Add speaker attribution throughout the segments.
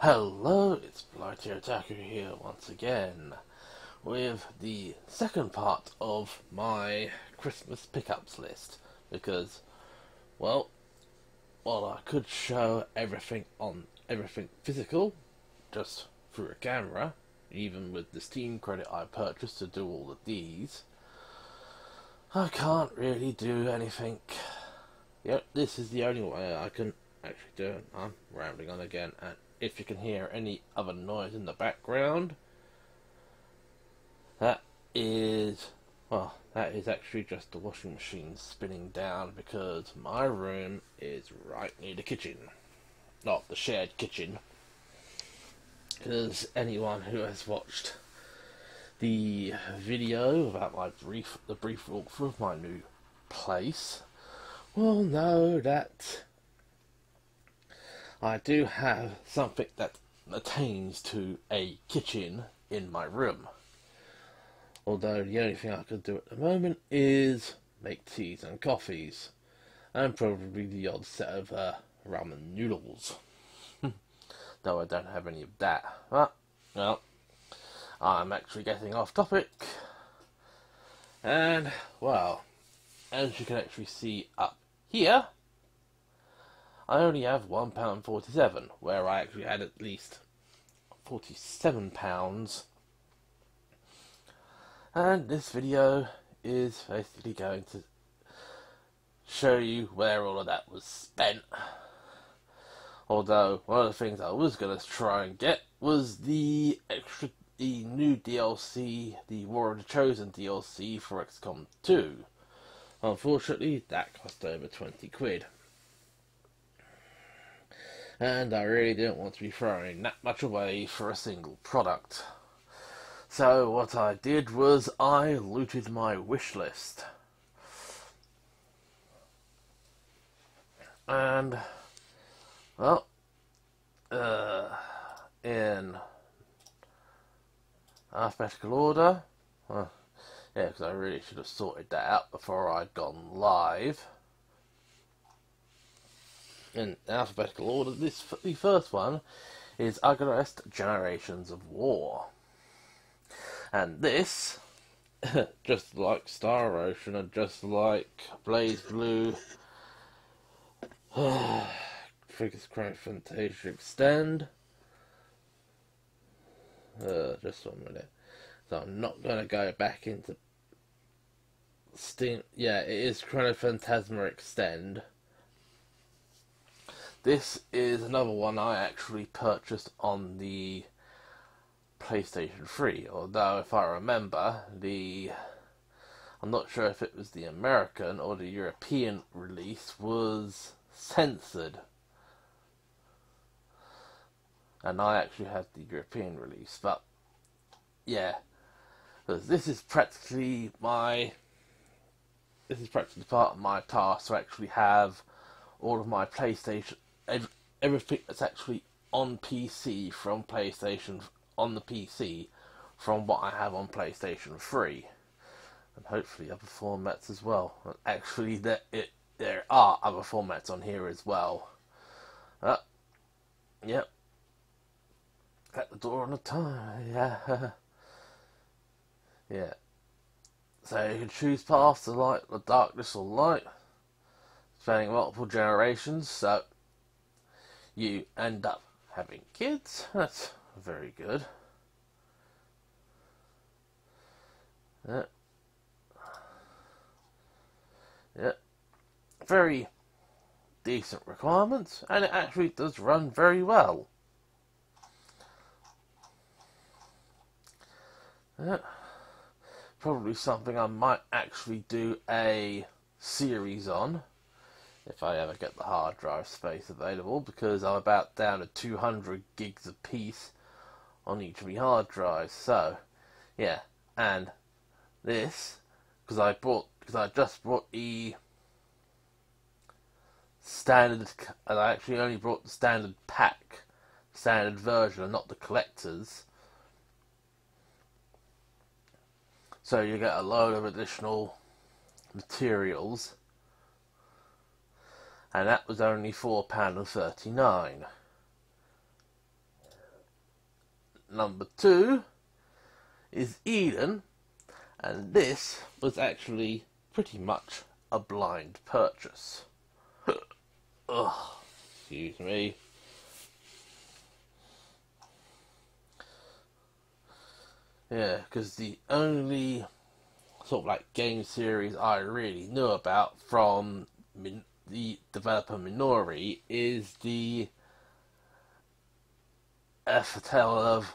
Speaker 1: Hello, it's Blighty Otaku here once again with the second part of my Christmas pickups list because, well, while I could show everything on everything physical just through a camera, even with the Steam credit I purchased to do all of these, I can't really do anything. Yep, this is the only way I can actually do it. I'm rambling on again, and if you can hear any other noise in the background, that is, well, that is actually just the washing machine spinning down because my room is right near the kitchen. Not the shared kitchen. Because anyone who has watched the video about my brief, the brief walkthrough of my new place will know that I do have something that attains to a kitchen in my room. Although the only thing I can do at the moment is make teas and coffees, and probably the odd set of uh, ramen noodles. Though I don't have any of that. But, well, I'm actually getting off topic. And, well, as you can actually see up here, I only have £1.47, where I actually had at least £47. And this video is basically going to show you where all of that was spent. Although, one of the things I was going to try and get was the extra, the new DLC, the War of the Chosen DLC for XCOM 2. Unfortunately, that cost over 20 quid and I really didn't want to be throwing that much away for a single product. So what I did was I looted my wish list. And, well, uh, in alphabetical order, well, yeah, because I really should have sorted that out before I'd gone live in alphabetical order. This the first one is Agarest Generations of War, and this, just like Star Ocean and just like BlazBlue, Figures Fantasia Extend. Uh, just one minute. So I'm not going to go back into Steam. Yeah, it is Chrono Phantasma Extend. This is another one I actually purchased on the PlayStation 3, although if I remember, the I'm not sure if it was the American or the European release was censored. And I actually had the European release, but yeah, because this is practically my this is practically part of my task to actually have all of my PlayStation everything that's actually on PC from PlayStation on the PC from what I have on PlayStation 3 and hopefully other formats as well. Actually, there it there are other formats on here as well. Uh, yep. At the door on the time, yeah. yeah. So you can choose paths to light, the darkness, or light, spanning multiple generations. So you end up having kids. That's very good. Yeah. Yeah. Very decent requirements, and it actually does run very well. Yeah. Probably something I might actually do a series on if I ever get the hard drive space available because I'm about down to 200 gigs a piece on each of my hard drives. So, yeah, and this because I bought because I just bought the standard and I actually only brought the standard pack, standard version, and not the collectors. So you get a load of additional materials and that was only £4.39. number two is Eden, and this was actually pretty much a blind purchase. Excuse me. Yeah, because the only sort of like game series I really knew about from the developer Minori is the A Tale of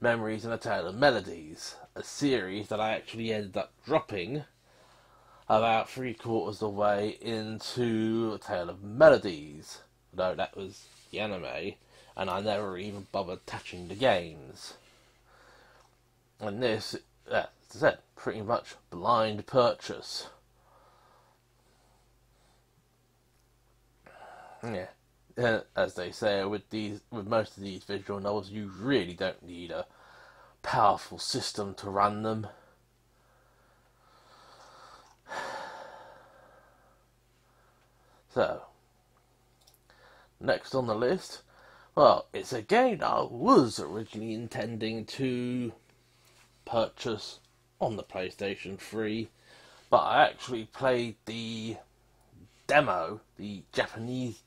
Speaker 1: Memories and a Tale of Melodies, a series that I actually ended up dropping about three quarters of the way into A Tale of Melodies, though that was the anime, and I never even bothered touching the games. And this, as I said, pretty much blind purchase. Yeah, uh, as they say with these, with most of these visual novels, you really don't need a powerful system to run them. So, next on the list, well, it's a game I was originally intending to purchase on the PlayStation 3, but I actually played the demo, the Japanese,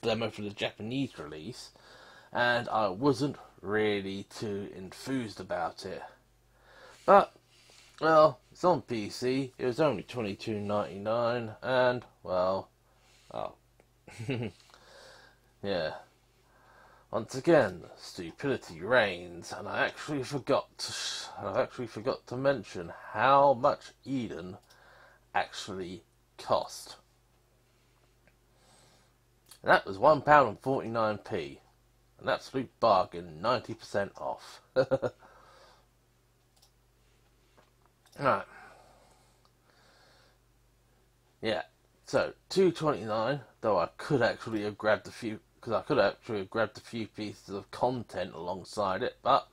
Speaker 1: demo for the Japanese release, and I wasn't really too enthused about it. But well, it's on PC. It was only twenty two ninety nine, and well, oh, yeah. Once again, stupidity reigns, and I actually forgot. I actually forgot to mention how much Eden actually cost. And that was one pound and forty nine p, an absolute bargain, ninety percent off. right. Yeah. So two twenty nine, though I could actually have grabbed a few because I could actually have grabbed a few pieces of content alongside it, but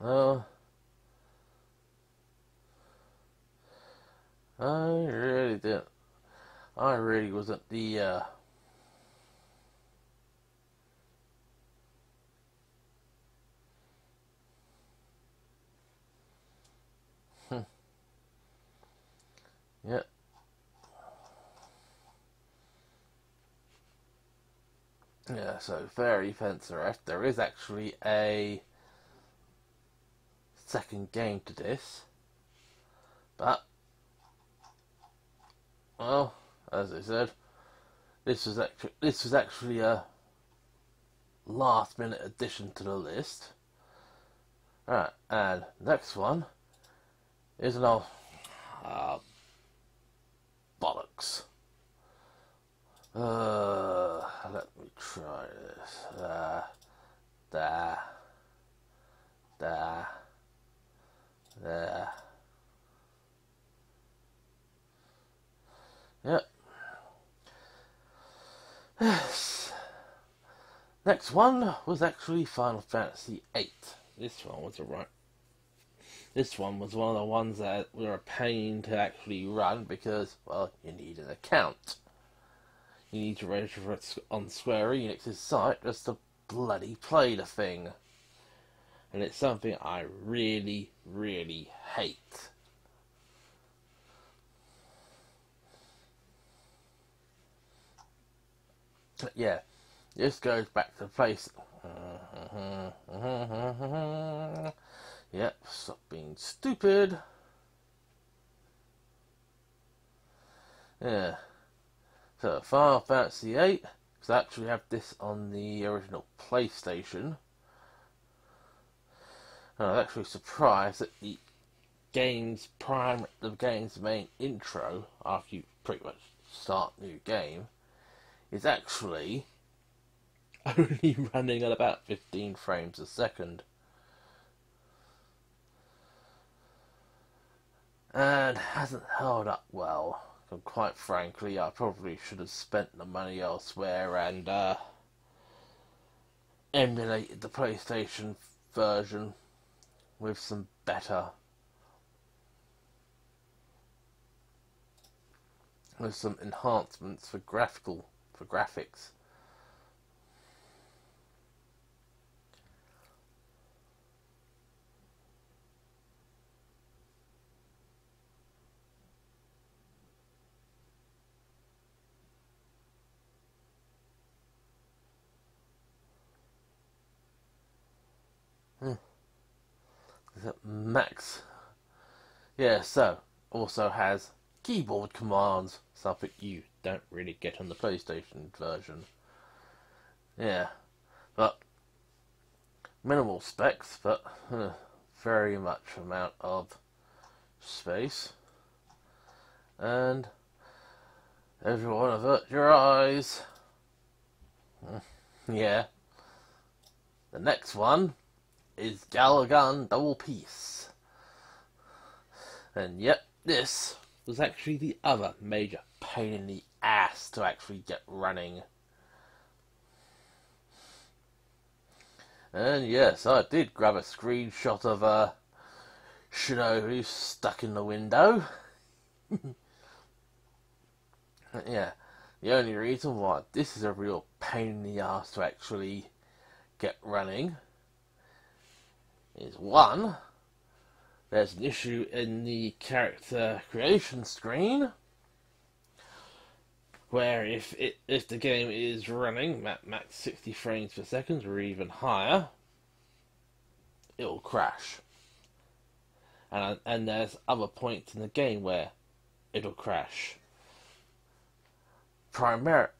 Speaker 1: uh, I really didn't. I really wasn't the uh, Yeah. Yeah, so Fairy Fencer. There is actually a second game to this. But, well, as I said, this was actually, this was actually a last minute addition to the list. Alright, and next one is an old, uh, bollocks. Uh, let me try this. Uh, there. There. There. Yep. Yes. Next one was actually Final Fantasy VIII. This one was a right this one was one of the ones that were a pain to actually run because, well, you need an account. You need to register on Square Enix's site just to bloody play the thing. And it's something I really, really hate. Yeah, this goes back to face. Yep, stop being stupid. Yeah. So, Final Fantasy VIII, because I actually have this on the original PlayStation. And I was actually surprised that the game's prime, the game's main intro, after you pretty much start new game, is actually only running at about 15 frames a second. and hasn't held up well. And quite frankly, I probably should have spent the money elsewhere and uh, emulated the PlayStation version with some better with some enhancements for graphical for graphics. Hmm. Max. Yeah, so also has keyboard commands, something you don't really get on the PlayStation version. Yeah, but minimal specs, but uh, very much amount of space. And everyone avert your eyes. Yeah. The next one is Gal Gun Double Peace. And yep, this was actually the other major pain in the ass to actually get running. And yes, I did grab a screenshot of a uh, Shinobu stuck in the window. yeah, the only reason why this is a real pain in the ass to actually get running is one, there's an issue in the character creation screen where if it if the game is running at max 60 frames per second or even higher, it will crash. And and there's other points in the game where it'll crash. Primar-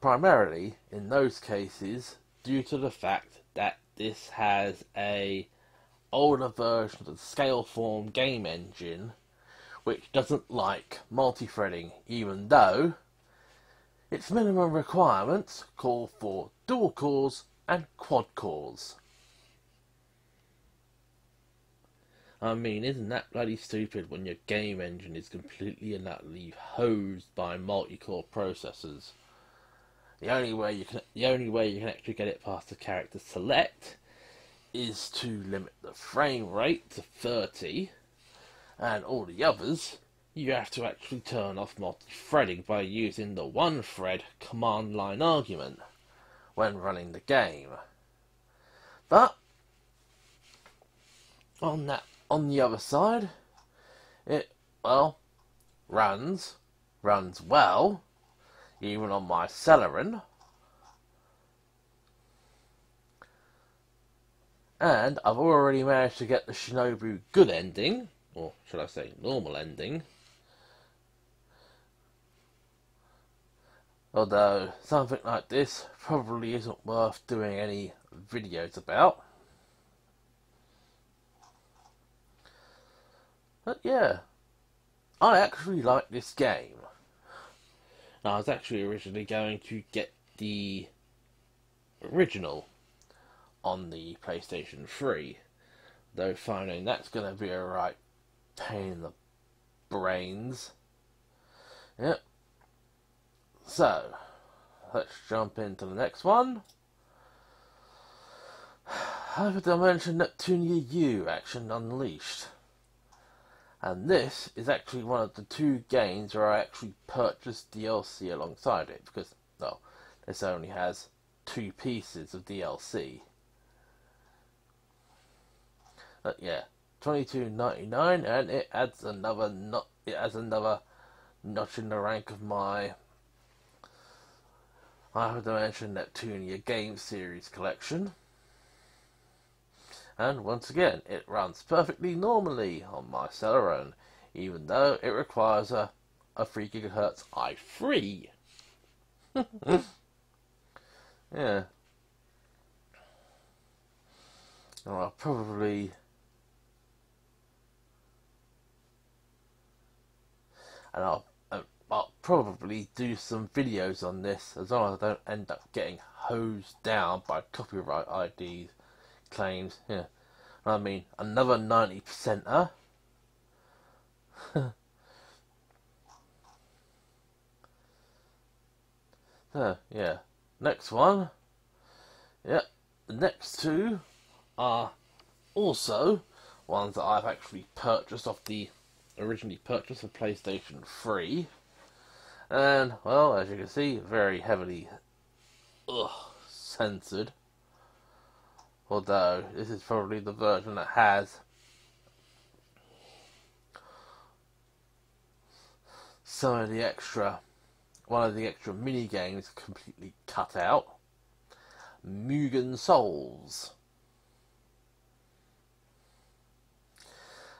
Speaker 1: primarily in those cases due to the fact that this has a older version of the Scaleform game engine, which doesn't like multi-threading, even though its minimum requirements call for dual cores and quad cores. I mean, isn't that bloody stupid when your game engine is completely and utterly hosed by multi-core processors? The only way you can the only way you can actually get it past the character select is to limit the frame rate to 30, and all the others, you have to actually turn off multi-threading by using the one-thread command line argument when running the game. But on that on the other side, it well runs runs well, even on my Celeron And I've already managed to get the Shinobu good ending, or should I say normal ending. Although something like this probably isn't worth doing any videos about. But yeah, I actually like this game. I was actually originally going to get the original on the PlayStation 3. Though finding that's going to be a right pain in the brains. Yep. So, let's jump into the next one. Hyperdimension Neptunia U Action Unleashed. And this is actually one of the two games where I actually purchased DLC alongside it because, well, this only has two pieces of DLC. But yeah, twenty two ninety nine, and it adds another not it adds another notch in the rank of my I have to mention Neptunia game series collection. And once again, it runs perfectly normally on my Celeron, even though it requires a, a 3 GHz i3. yeah. I'll probably and I'll probably do some videos on this as long as I don't end up getting hosed down by copyright ID claims. Yeah, I mean another ninety percenter. so yeah, next one. Yep, the next two are also ones that I've actually purchased off the originally purchased for PlayStation 3, And, well, as you can see, very heavily ugh, censored. Although, this is probably the version that has some of the extra, one of the extra mini games completely cut out. Mugen Souls.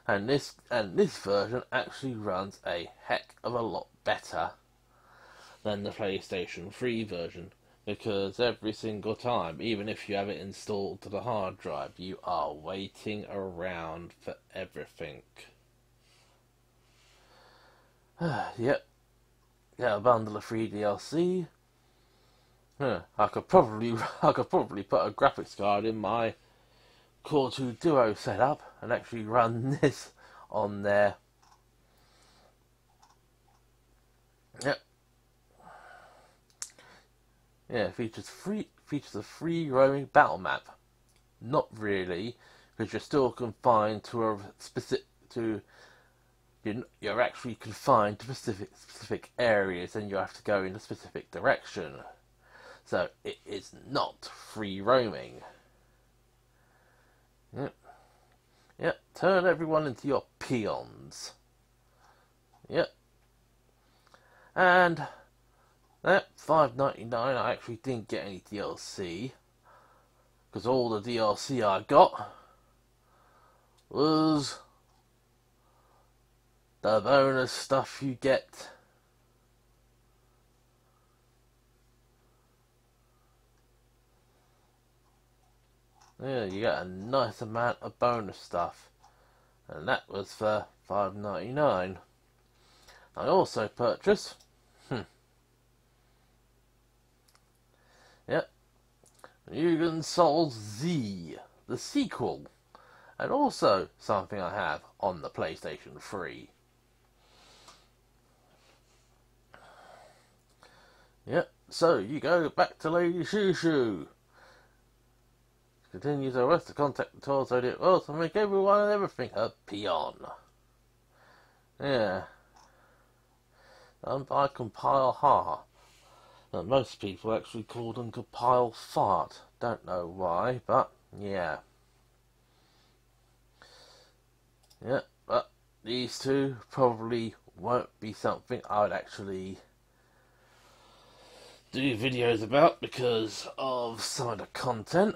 Speaker 1: And this and this version actually runs a heck of a lot better than the PlayStation 3 version because every single time, even if you have it installed to the hard drive, you are waiting around for everything. yep. Get a bundle of free DLC. Huh. I could probably I could probably put a graphics card in my Core 2 Duo setup and actually run this on there. Yep. Yeah, features free features a free roaming battle map. Not really, because you're still confined to a specific to you're, you're actually confined to specific specific areas and you have to go in a specific direction. So it is not free roaming. Yep. Yep. Turn everyone into your peons. Yep. And that five ninety nine. I actually didn't get any DLC because all the DLC I got was the bonus stuff you get. Yeah, you got a nice amount of bonus stuff. And that was for five ninety nine. I also purchased Yep. Mugen Souls Z, the sequel. And also something I have on the PlayStation 3. Yep, so you go back to Lady Chou-Chou continues to arrest the contact the tour so it will to make everyone and everything a peon. Yeah. And by Compile Heart. Most people actually call them compile fart. Don't know why, but yeah. Yeah, but these two probably won't be something I would actually do videos about because of some of the content.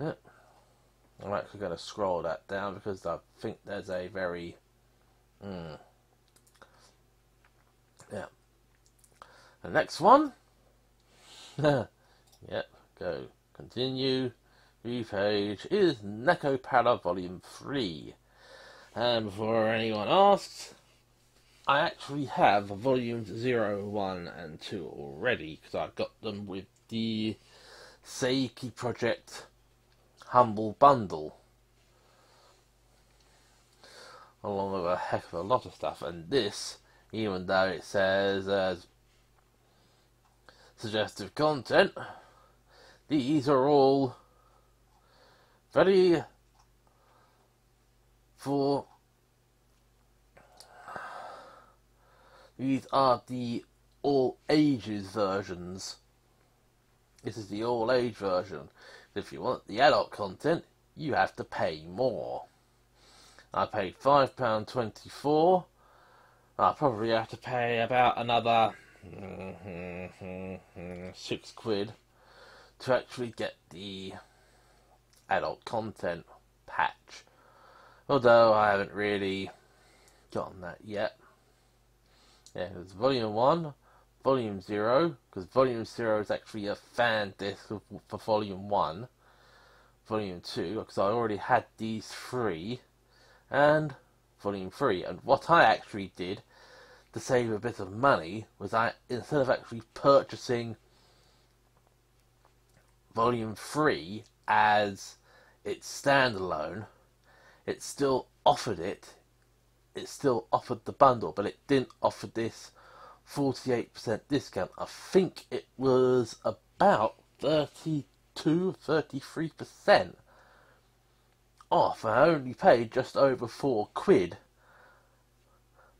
Speaker 1: Yep. I'm actually going to scroll that down because I think there's a very. Mm, yeah. The next one. yep. Go. Continue. Repage is Nekopara Volume 3. And before anyone asks, I actually have volumes 0, 1, and 2 already because I got them with the Sekai Project humble bundle. Along with a heck of a lot of stuff. And this, even though it says as suggestive content, these are all very for these are the all ages versions. This is the all age version. If you want the adult content, you have to pay more. I paid £5.24. I'll probably have to pay about another mm-hmm, six quid to actually get the adult content patch. Although I haven't really gotten that yet. Yeah, it's volume 1, Volume 0, because Volume 0 is actually a fan disc for Volume 1. Volume 2, because I already had these three, and Volume 3. And what I actually did to save a bit of money was I, instead of actually purchasing Volume 3 as its standalone, it still offered it. It still offered the bundle, but it didn't offer this 48% discount. I think it was about 32, 33% off. I only paid just over four quid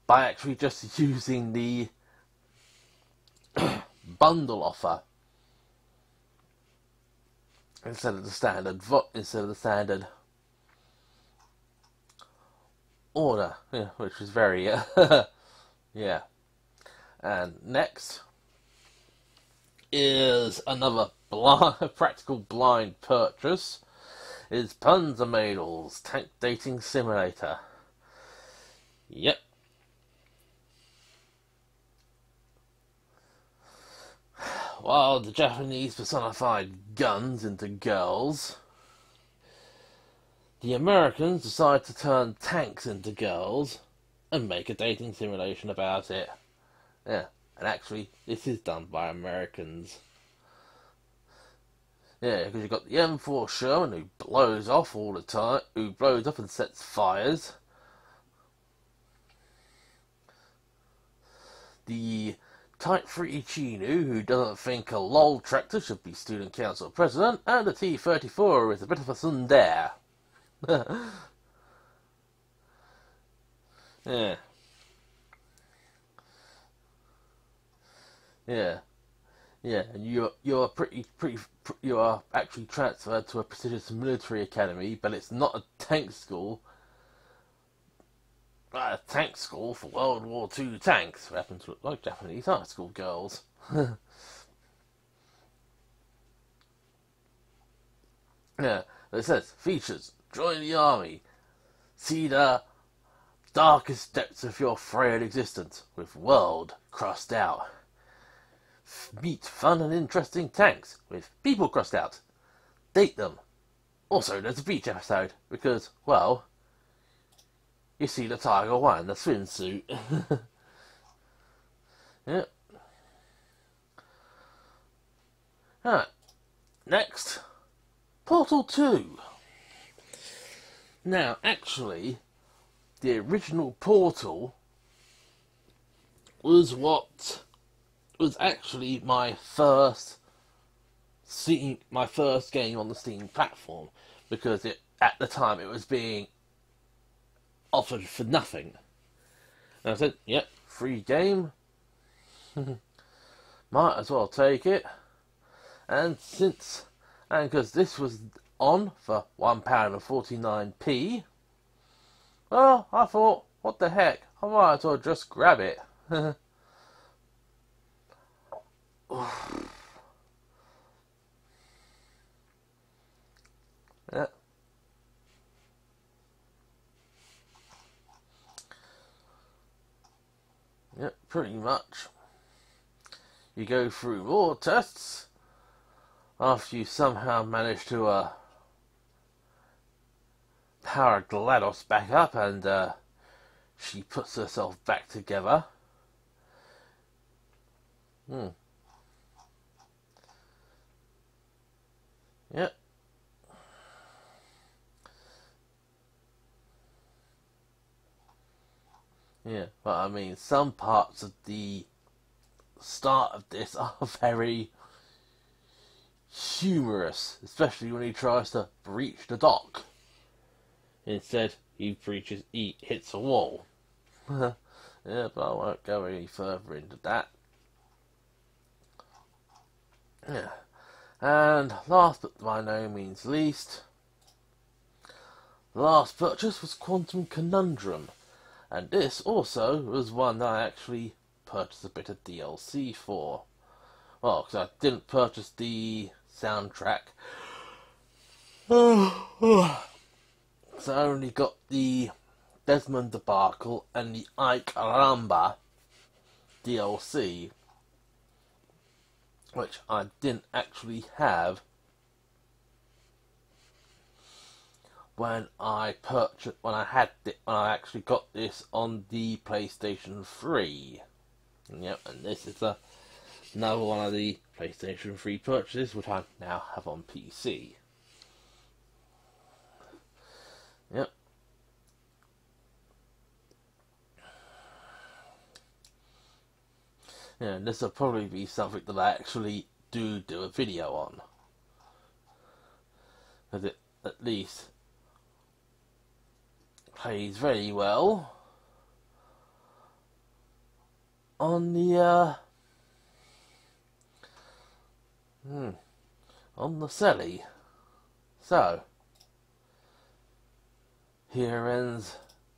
Speaker 1: by actually just using the bundle offer instead of the standard instead of the standard order, yeah, which was very uh, yeah. And next is another practical blind purchase. Is Panzermädels Tank Dating Simulator. Yep. While the Japanese personified guns into girls, the Americans decide to turn tanks into girls and make a dating simulation about it. Yeah, and actually, this is done by Americans. Yeah, because you've got the M4 Sherman who blows off all the time, who blows up and sets fires. The Type 3 Chi-Nu who doesn't think a LOL tractor should be student council president, and the T-34 is a bit of a tsundere. yeah. Yeah, yeah, and you're you're pretty pretty you are actually transferred to a prestigious military academy, but it's not a tank school. A tank school for World War II tanks. Happen to look like Japanese high school girls. yeah, it says features: join the army, see the darkest depths of your frail existence with world crossed out meet fun and interesting tanks with people crossed out. Date them. Also, there's a beach episode because, well, you see the Tiger One, the swimsuit. yep. Alright. Next, Portal 2. Now, actually, the original Portal was what was actually my first Steam, my first game on the Steam platform because it at the time it was being offered for nothing. And I said, "Yep, free game. Might as well take it." And since and because this was on for one pound and forty nine p, well, I thought, what the heck, I might as well just grab it. yeah. Yeah, pretty much. You go through more tests after you somehow manage to uh, power GLaDOS back up and uh, she puts herself back together. Hmm. Yep. Yeah, but I mean, some parts of the start of this are very humorous, especially when he tries to breach the dock. Instead, he breaches, he hits a wall. yeah, but I won't go any further into that. Yeah. And last but by no means least, the last purchase was Quantum Conundrum, and this also was one that I actually purchased a bit of DLC for. Well, because I didn't purchase the soundtrack. so I only got the Desmond debacle and the IKE-aramba DLC which I didn't actually have when I purchased when I had it when I actually got this on the PlayStation 3. Yep, and this is a, another one of the PlayStation 3 purchases which I now have on PC. Yep. Yeah, this will probably be something that I actually do do a video on. Because it at least plays very well. on the uh, hmm, on the celly. So here ends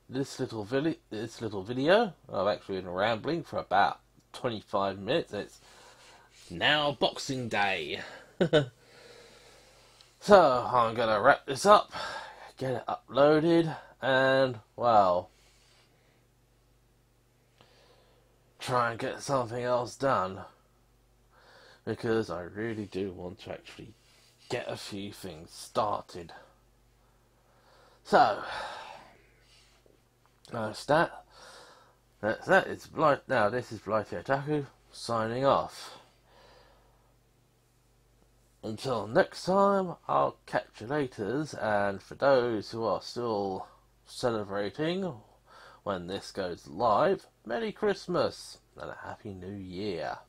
Speaker 1: this little this little video. I've actually been rambling for about 25 minutes. It's now Boxing Day. so I'm gonna wrap this up, get it uploaded, and well, try and get something else done because I really do want to actually get a few things started. So, that's that. That's that. It's Blight. Now, this is Blighty Otaku signing off. Until next time, I'll catch you later. And for those who are still celebrating when this goes live, Merry Christmas and a Happy New Year.